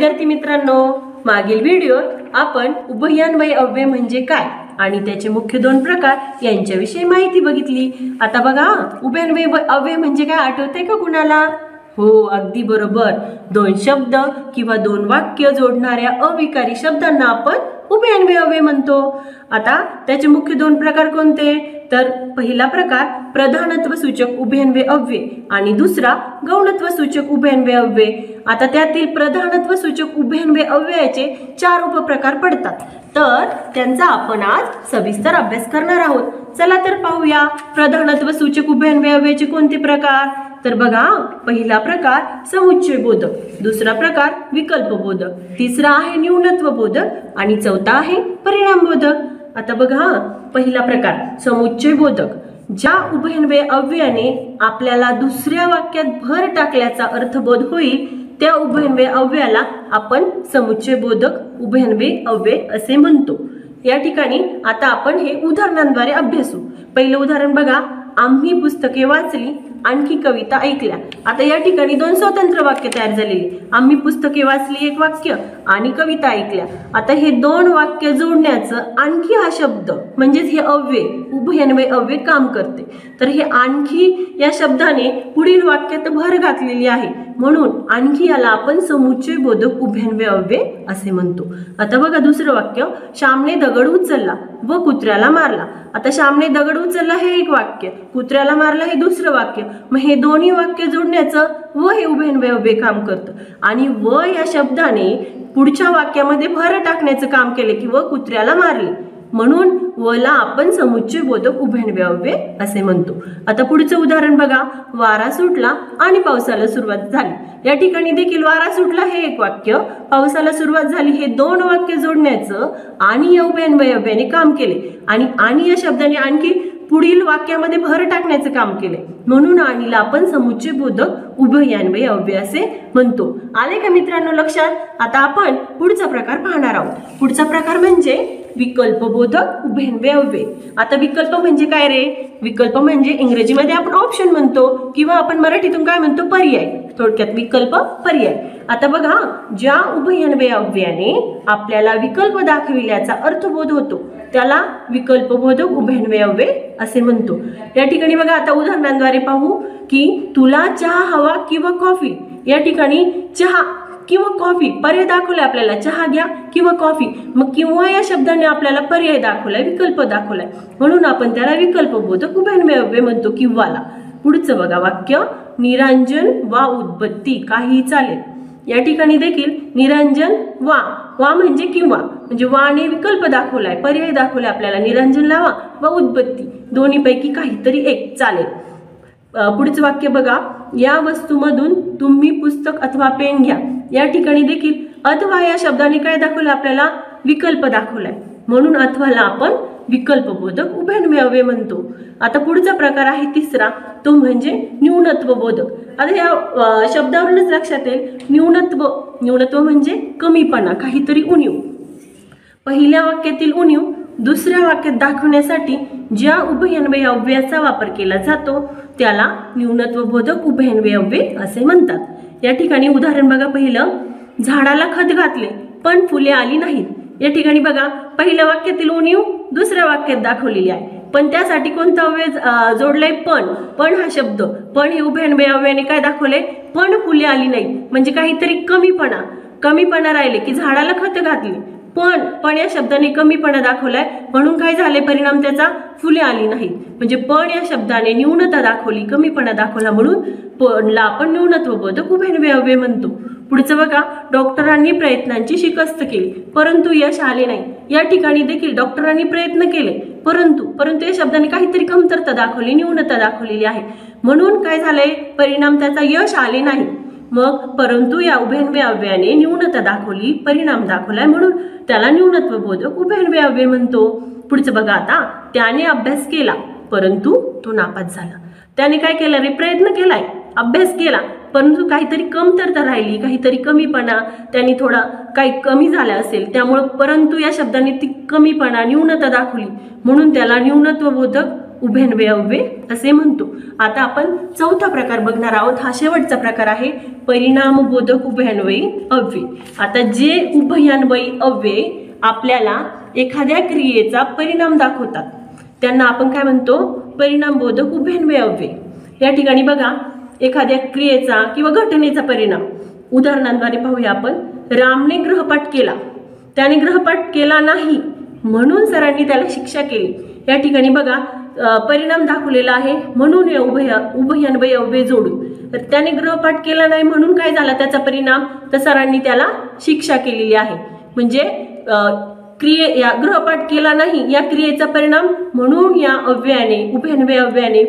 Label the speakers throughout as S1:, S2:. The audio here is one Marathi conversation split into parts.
S1: विद्यार्थी मित्रांनो मागील व्हिडिओत आपण उभयान्वय अव्यय म्हणजे काय आणि त्याचे मुख्य दोन प्रकार यांच्याविषयी माहिती बघितली. आता बघा उभयान्वय अव्यय म्हणजे काय आठवतंय का कुणाला? हो अगदी बरोबर. दोन शब्द किंवा दोन वाक्य जोडणाऱ्या अविकारी शब्दांना आपण उभयान्वय अव्यय म्हणतो. आता त्याचे मुख्य दोन प्रकार कोणते? तर पहिला प्रकार प्रधानत्व सूचक उभयन्वय अव्यय. आणि दुसरा गौणत्व सूचक उभयन्वय अव्यय. आता त्यातील प्रधानत्व सूचक उभयन्वय अव्ययाचे चार उपप्रकार पडतात. तर त्यांचा आपण आज सविस्तर अभ्यास करणार आहोत. चला तर पाहूया प्रधानत्व सूचक उभयन्वय अव्ययाचे कोणते प्रकार? तर बघा पहिला प्रकार समुच्चय बोधक. दुसरा प्रकार विकल्प बोधक. तिसरा आहे न्यूनत्व बोधक. आणि चौथा आहे परिणाम बोधक. आता बघा पहिला प्रकार समुच्चय बोधक. ज्या उभयन्वय अव्ययाने आपल्याला दुसऱ्या वाक्यात भर टाकल्याचा अर्थबोध होईल त्या उभयन्वय अव्ययाला आपण समुच्चय बोधक उभयन्वय अव्यय असे म्हणतो. या ठिकाणी आता आपण हे उदाहरणांद्वारे अभ्यासू. पहिलं उदाहरण बघा आम्ही पुस्तके वाचली आणखी कविता ऐकल्या. आता या ठिकाणी दोन स्वतंत्र वाक्य तयार झालेली. आम्ही पुस्तके वाचली एक वाक्य. आणि कविता ऐकल्या. आता हे दोन वाक्य जोडण्याचं आणखी हा शब्द म्हणजेच हे अव्यय उभयन्वय अव्यय काम करते. तर हे आणखी या शब्दाने पुढील वाक्यात भर घातलेली आहे. म्हणून आणखी याला आपण समुच्चय बोधक उभयन्वय अव्यय असे म्हणतो. आता बघा दुसरं वाक्य श्यामने दगड उचलला व कुत्र्याला मारला. आता श्यामने दगड उचलला हे एक वाक्य कुत्र्याला मारला हे दुसरं वाक्य. मग हे दोन्ही वाक्य जोडण्याचं व हे उभयन्वय अव्यय काम करतं. आणि व या शब्दाने पुढच्या वाक्यामध्ये भर टाकण्याचं काम केले की व कुत्र्याला मारले. म्हणून वला आपण समुच्चय बोधक उभयन्वय असे म्हणतो. आता पुढचं उदाहरण बघा. वारा सुटला आणि पावसाला सुरुवात झाली. या ठिकाणी देखील वारा सुटला हे एक वाक्य. पावसाला सुरुवात झाली हे दोन वाक्य जोडण्याचं आणि या उभयन्वय काम केले. आणि आणि या शब्दाने आणखी पुढील वाक्यामध्ये भर टाकण्याचं काम केले म्हणून आणीला आपण समुच्चय बोधक उभयान्वय अव्यय असे म्हणतो. आले का मित्रांनो लक्षात? आता आपण पुढचा प्रकार पाहणार आहोत. पुढचा प्रकार म्हणजे विकल्पबोधक बोधक आता विकल्प म्हणजे काय रे? विकल्प म्हणजे इंग्रजीमध्ये आपण ऑप्शन म्हणतो किंवा आपण मराठीतून काय म्हणतो? पर्याय. थोडक्यात विकल्प पर्याय. आता बघा ज्या उभयन्वयव्याने आपल्याला विकल्प दाखविल्याचा अर्थबोध होतो त्याला विकल्पबोधक उभयन्वयव्य असे म्हणतो. या ठिकाणी बघा आता उदाहरणांद्वारे पाहू की तुला चहा हवा किंवा कॉफी या ठिकाणी चहा किंवा कॉफी पर्याय दाखवलाय आपल्याला. चहा घ्या किंवा कॉफी. मग किंवा या शब्दाने आपल्याला पर्याय दाखवलाय विकल्प दाखवलाय. म्हणून आपण त्याला विकल्प बोधक उभयन्वय म्हणतो किंवाला. पुढचं बघा वाक्य निरांजन वा उद्बत्ती काही चालेल. या ठिकाणी देखील निरंजन वा वा म्हणजे किंवा. म्हणजे वाने विकल्प दाखवलाय पर्याय दाखवलाय आपल्याला. निरंजन लावा वा उद्बत्ती. दोन्हीपैकी काहीतरी एक चालेल. पुढचं वाक्य बघा. या वस्तूमधून तुम्ही पुस्तक अथवा पेन घ्या. या ठिकाणी देखील अथवा या शब्दाने काय दाखवलं आपल्याला? विकल्प दाखवलाय. म्हणून अथवाला आपण विकल्पबोधक उभयन्वय म्हणतो. आता पुढचा प्रकार आहे तिसरा. तो म्हणजे न्यूनत्व बोधक आता या शब्दावरूनच लक्षात येईल. न्यूनत्व न्यूनत्व म्हणजे कमीपणा काहीतरी उणीव. पहिल्या वाक्यातील उणीव दुसऱ्या वाक्यात दाखवण्यासाठी ज्या उभयन्वय अव्ययाचा वापर केला जातो त्याला न्यूनत्व बोधक उभयन्वय अव्यय असे म्हणतात. या ठिकाणी उदाहरण बघा पहिलं. झाडाला खत घातले पण फुले आली नाहीत. या ठिकाणी बघा पहिल्या वाक्यातील उणीव दुसऱ्या वाक्यात दाखवलेली आहे. पण त्यासाठी कोणता अव्यय जोडलाय पण पण हा शब्द. पण हे उभयन्वय अव्ययाने काय दाखवले पण फुले आली नाही म्हणजे काहीतरी कमीपणा. कमीपणा राहिले की झाडाला खत घातले पण पण या शब्दाने कमीपणा दाखवलाय. म्हणून काय झाले परिणाम त्याचा फुले आली नाहीत. म्हणजे पण या शब्दाने न्यूनता दाखवली कमीपणा दाखवला म्हणून पणला आपण न्यूनत्व बोधक उभयन्वय अव्यय म्हणतो. पुढचं बघा डॉक्टरांनी प्रयत्नांची शिकस्त केली. परंतु यश आले नाही. या ठिकाणी देखील डॉक्टरांनी प्रयत्न केले. परंतु परंतु या शब्दाने काहीतरी कमतरता दाखवली न्यूनता दाखवलेली आहे. म्हणून काय झालंय? परिणाम त्याचा यश आले नाही. मग परंतु या उभयन्वय न्यूनता दाखवली परिणाम दाखवलाय म्हणून त्याला न्यूनत्व बोधक उभयन्वय अव्यय म्हणतो. पुढचं बघा आता त्याने अभ्यास केला परंतु तो नापास झाला. त्याने काय केलं? रे प्रयत्न केलाय. अभ्यास केला परंतु काहीतरी कमतरता राहिली काहीतरी कमीपणा त्यांनी थोडा काही कमी झाला असेल त्यामुळं परंतु या शब्दाने ती कमीपणा न्यूनता दाखवली. म्हणून त्याला न्यूनत्व बोधक उभ्यान्वय अव्यय असे म्हणतो. आता आपण चौथा प्रकार बघणार आहोत. हा शेवटचा प्रकार आहे. परिणामबोधक उभयान्वयी अव्यय. आता जे उभयान्वयी अव्यय आपल्याला एखाद्या क्रियेचा परिणाम दाखवतात. त्यांना आपण काय म्हणतो? परिणामबोधक उभयान्वय अव्यय. या ठिकाणी बघा एखाद्या क्रियेचा किंवा घटनेचा परिणाम. उदाहरणांद्वारे पाहूया आपण. रामने ग्रहपाठ केला. त्याने ग्रहपाठ केला नाही. म्हणून सरांनी त्याला शिक्षा केली. या ठिकाणी बघा परिणाम दाखवलेला आहे म्हणून या उभय उभयान्वय अव्यय जोडून तर त्याने ग्रहपाठ केला नाही म्हणून काय झाला त्याचा परिणाम? तर सरांनी त्याला शिक्षा केलेली आहे. म्हणजे क्रिये या ग्रहपाठ केला नाही या क्रियेचा परिणाम म्हणून या अव्ययाने उभयान्वय अव्ययाने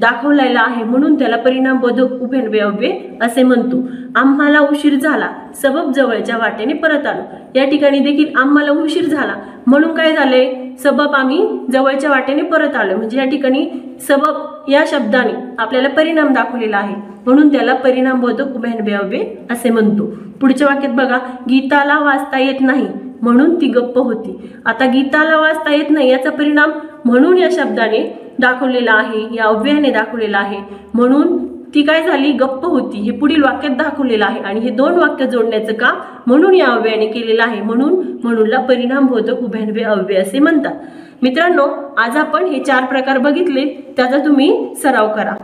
S1: दाखवलेला आहे म्हणून त्याला परिणामबोधक उभयान्वय अव्यय असे म्हणतो. आम्हाला उशीर झाला सबब जवळच्या वाटेने परत आलो. या ठिकाणी देखील आम्हाला उशीर झाला. म्हणून काय झाले सबब आम्ही जवळच्या वाटेने परत आलो म्हणजे या ठिकाणी सबब या शब्दाने आपल्याला परिणाम दाखवलेला आहे. म्हणून त्याला परिणामबोधक बोधक अव्यय असे म्हणतो. पुढच्या वाक्यात बघा गीताला वाचता येत नाही म्हणून ती गप्प होती. आता गीताला वाचता येत नाही याचा परिणाम म्हणून या शब्दाने दाखवलेला आहे या अव्ययाने दाखवलेला आहे. म्हणून ती काय झाली? गप्प होती. हे पुढील वाक्यात दाखवलेलं आहे. आणि हे दोन वाक्य जोडण्याचं काम म्हणून या अव्ययाने केलेलं आहे. म्हणून म्हणूनला परिणाम बोधक उभयान्वय अव्यय असे म्हणतात. मित्रांनो आज आपण हे चार प्रकार बघितले. त्याचा तुम्ही सराव करा.